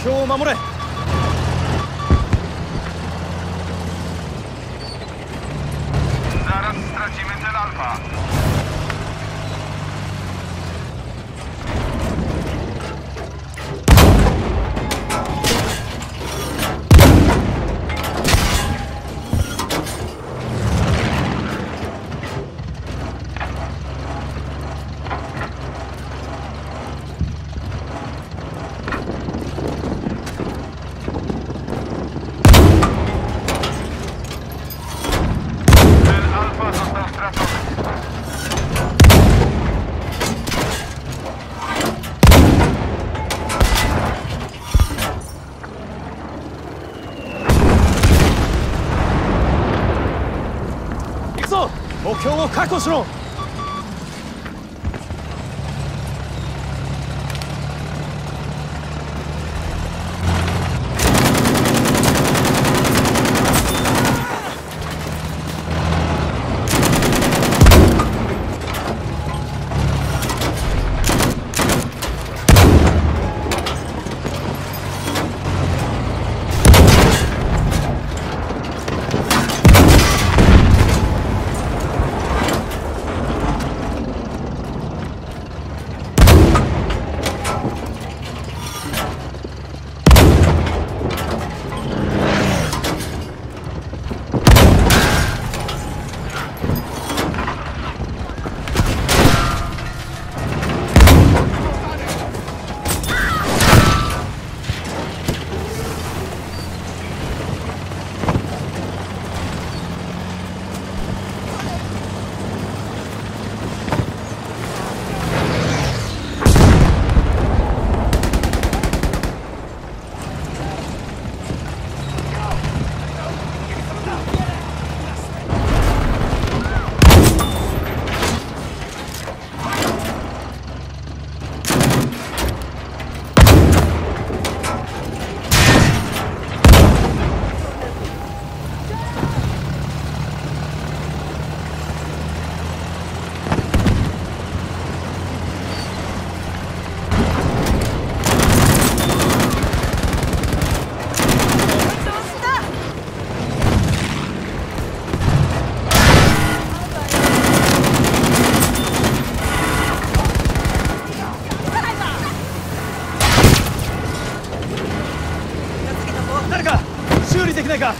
標を守れ。境を確保しろ。那个。